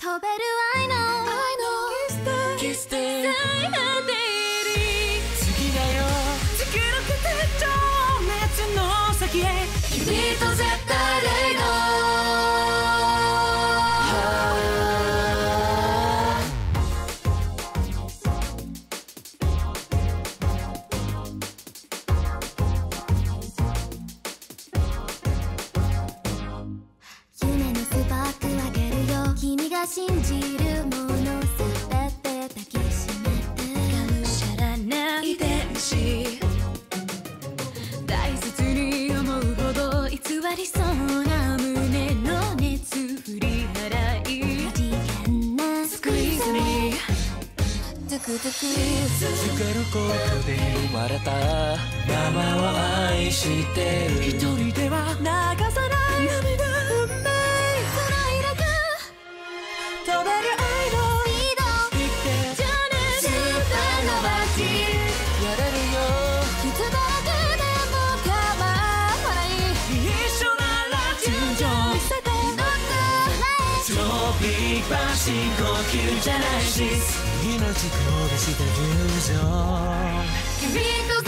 飛べる愛の愛のキステ最果てに次だよ突き抜けて情熱の先へ君と絶対レイ信じるものすべて抱きしめてがむしゃらな遺伝子大切に思うほど偽りそうな胸の熱振り払い次元なスクイズにトゥクトゥクつけることで生まれたママを愛してる一人では流さない涙ビッグバン深呼吸じゃないし命焦がした友情。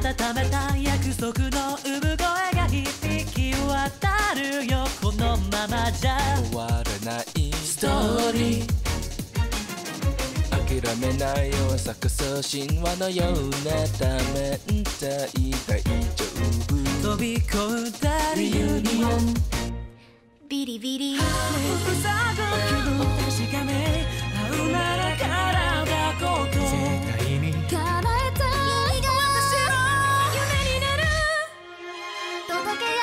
温めた約束の産声が響き渡るよ。このままじゃ終わらない。ストーリー諦めないよ咲くそう神話のようなためんたい大丈夫。飛び越えたリユニオン。ビリビリ。ふさ呼吸を確か届けよ。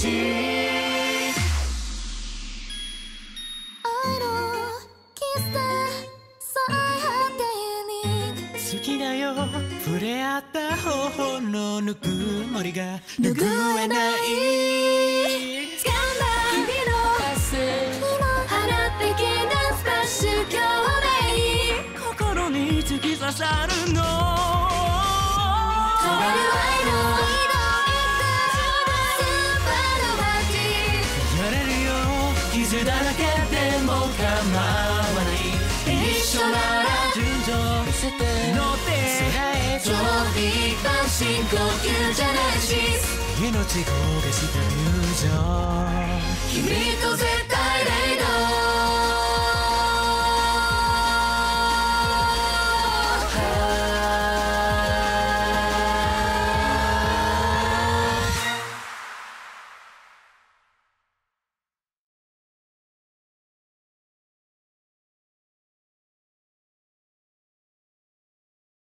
の星愛のキスで最果てに好きだよ触れ合った頬のぬくもりが。拭えない掴んだ君の今花的なスプラッシュ共鳴心に突き刺さる構わない一緒なら順調見せて乗って空へ超ビッグバン深呼吸じゃないし命焦がした友情君と絶対レイド